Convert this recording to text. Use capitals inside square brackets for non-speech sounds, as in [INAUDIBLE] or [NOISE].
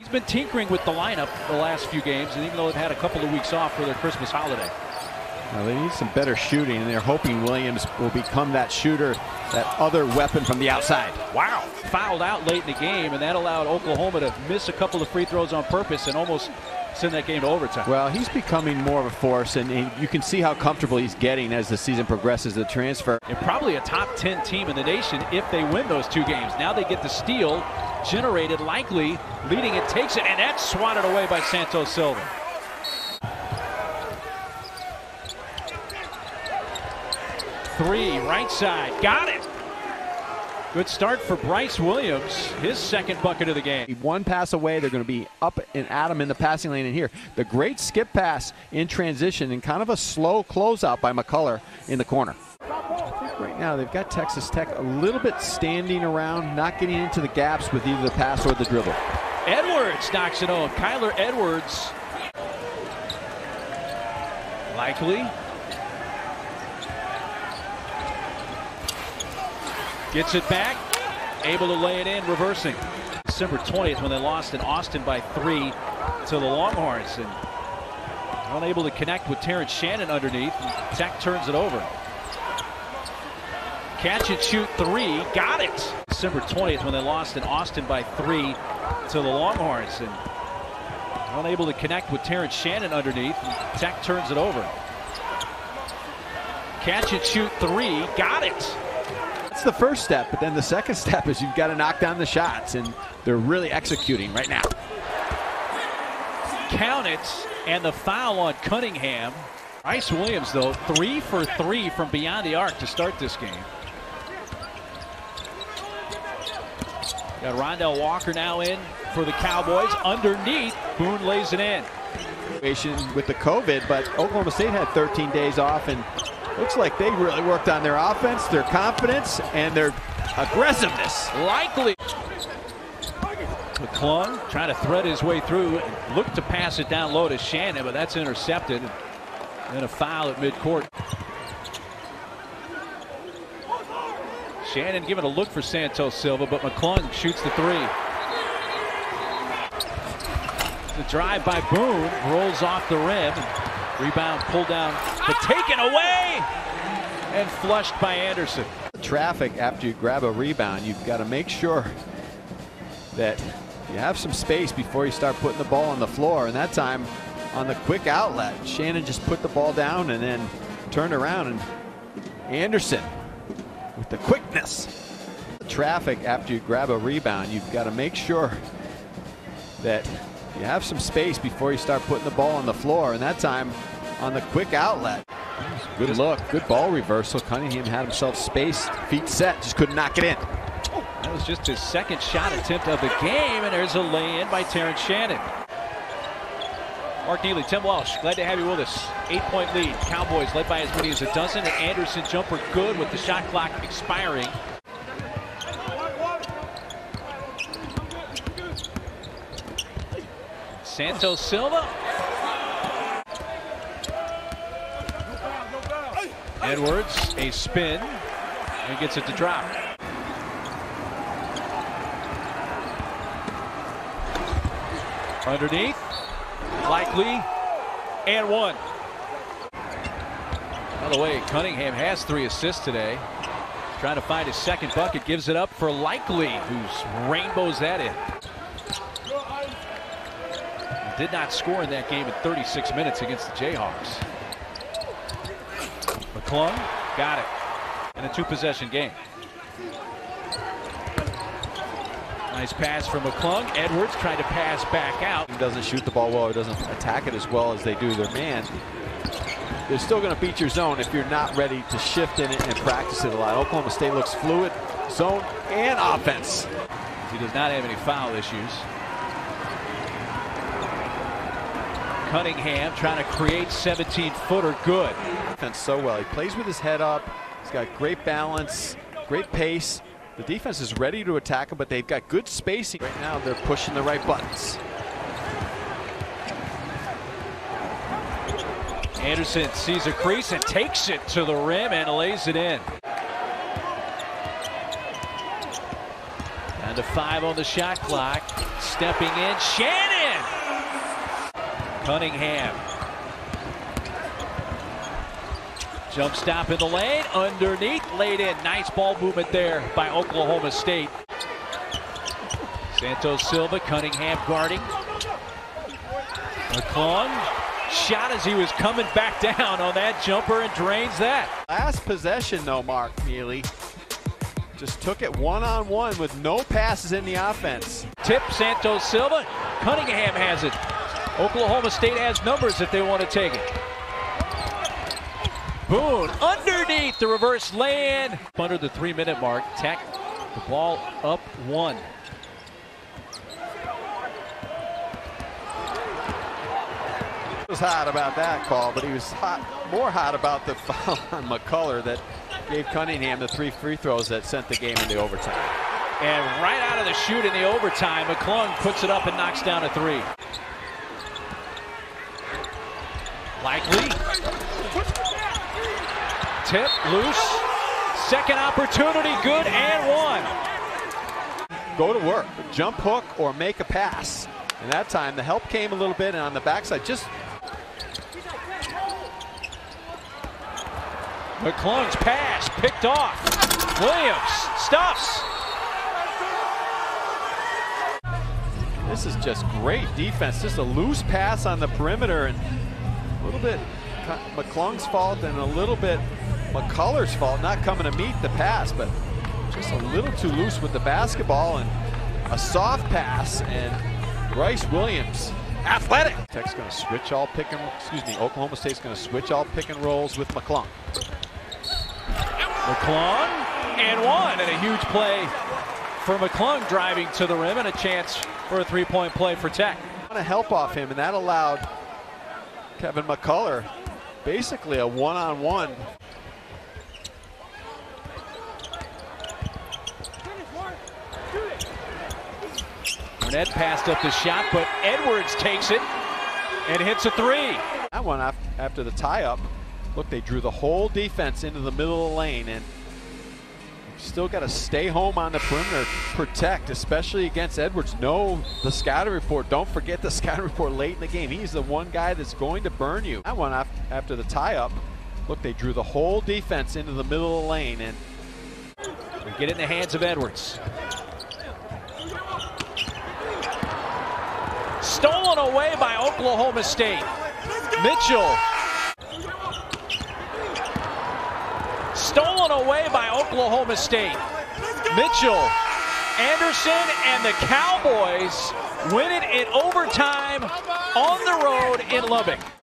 He's been tinkering with the lineup the last few games, and even though they've had a couple of weeks off for their Christmas holiday. Well, they need some better shooting, and they're hoping Williams will become that shooter, that other weapon from the outside. Wow. Fouled out late in the game, and that allowed Oklahoma to miss a couple of free throws on purpose and almost send that game to overtime. Well, he's becoming more of a force, and he, you can see how comfortable he's getting as the season progresses. The transfer. And probably a top 10 team in the nation if they win those two games. Now they get the steal generated, Likekele leading it, takes it, and that's swatted away by Santos Silva. Three, right side, got it. Good start for Bryce Williams, his second bucket of the game. One pass away, they're going to be up and at him in the passing lane in here. The great skip pass in transition and kind of a slow closeout by McCullar in the corner. Right now, they've got Texas Tech a little bit standing around, not getting into the gaps with either the pass or the dribble. Edwards knocks it home. Kyler Edwards. Likekele. Gets it back. Able to lay it in, reversing. December 20th when they lost in Austin by three to the Longhorns. And unable to connect with Terrence Shannon underneath. Tech turns it over. Catch and shoot three. Got it. December 20th when they lost in Austin by three to the Longhorns. And unable to connect with Terrence Shannon underneath. Tech turns it over. Catch and shoot three. Got it. That's the first step, but then the second [LAUGHS] step is you've got to knock down the shots, and they're really executing right now. Count it, and the foul on Cunningham. Bryce Williams, though, three for three from beyond the arc to start this game. Got Rondel Walker now in for the Cowboys. Underneath, Boone lays it in. With the COVID, but Oklahoma State had 13 days off, and looks like they really worked on their offense, their confidence, and their aggressiveness. Likekele. McClung trying to thread his way through, looked to pass it down low to Shannon, but that's intercepted. And a foul at midcourt. Shannon giving a look for Santos Silva, but McClung shoots the three. The drive by Boone rolls off the rim. Rebound pulled down, but taken away and flushed by Anderson. Traffic after you grab a rebound, you've got to make sure that you have some space before you start putting the ball on the floor. And that time on the quick outlet, Shannon just put the ball down and then turned around and Anderson with the quickness. The Traffic after you grab a rebound, you've got to make sure that you have some space before you start putting the ball on the floor. And that time on the quick outlet. Good look, good ball reversal. Cunningham had himself spaced, feet set, just couldn't knock it in. That was just his second shot attempt of the game, and there's a lay-in by Terrence Shannon. Mark Neely, Tim Welsh, glad to have you with us. Eight-point lead. Cowboys led by as many as a dozen. And Anderson jumper good with the shot clock expiring. Santos Silva. Edwards, a spin, and gets it to drop. Underneath, Likekele, and one. By the way, Cunningham has three assists today. Trying to find his second bucket, gives it up for Likekele, who's rainbows that in. Did not score in that game in 36 minutes against the Jayhawks. McClung got it in a two-possession game. Nice pass from McClung. Edwards trying to pass back out. He doesn't shoot the ball well or doesn't attack it as well as they do their man. They're still going to beat your zone if you're not ready to shift in it and practice it a lot. Oklahoma State looks fluid, zone and offense. He does not have any foul issues. Cunningham trying to create 17-footer good. Defense so well. He plays with his head up. He's got great balance, great pace. The defense is ready to attack him, but they've got good spacing. Right now, they're pushing the right buttons. Anderson sees a crease and takes it to the rim and lays it in. Down to five on the shot clock. stepping in. Shannon! Cunningham. Jump stop in the lane. Underneath. Laid in. Nice ball movement there by Oklahoma State. Santos Silva. Cunningham guarding. McClung. Shot as he was coming back down on that jumper and drains that. Last possession, though, Mark Neely. Just took it one-on-one -on -one with no passes in the offense. Tip Santos Silva. Cunningham has it. Oklahoma State has numbers if they want to take it. Boone underneath the reverse land. Under the three minute mark. Tech the ball up one. was hot about that call, but he was hot, more hot about the foul [LAUGHS] on McCullar that gave Cunningham the three free throws that sent the game into overtime. And right out of the chute in the overtime, McClung puts it up and knocks down a three. Likekele. Tip, loose. Second opportunity, good and one. Go to work, jump hook or make a pass. And that time the help came a little bit and on the backside just McClung's pass picked off. Williams stops. This is just great defense. Just a loose pass on the perimeter and a little bit McClung's fault and a little bit McCullar's fault not coming to meet the pass, but just a little too loose with the basketball and a soft pass and Bryce Williams athletic. Tech's going to switch all pick and excuse me, Oklahoma State's going to switch all pick and rolls with McClung. McClung and one, and a huge play for McClung driving to the rim and a chance for a three-point play for Tech. To help off him, and that allowed Kevin McCullar basically a one-on-one. -on -one. Burnett passed up the shot, but Edwards takes it and hits a three. That one after the tie-up. Look, they drew the whole defense into the middle of the lane, and still got to stay home on the perimeter, protect, especially against Edwards. Know the scouting report. Don't forget the [LAUGHS] scouting report late in the game. He's the one guy that's going to burn you. That one after the tie-up. Look, they drew the whole defense into the middle of the lane, and we get it in the hands of Edwards. Stolen away by Oklahoma State. Mitchell Stolen away by Oklahoma State. Mitchell, Anderson, and the Cowboys win it in overtime on the road in Lubbock.